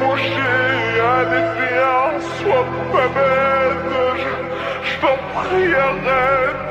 bouger, allez viens, sois pas bête. Je, je t'en prie, arrête,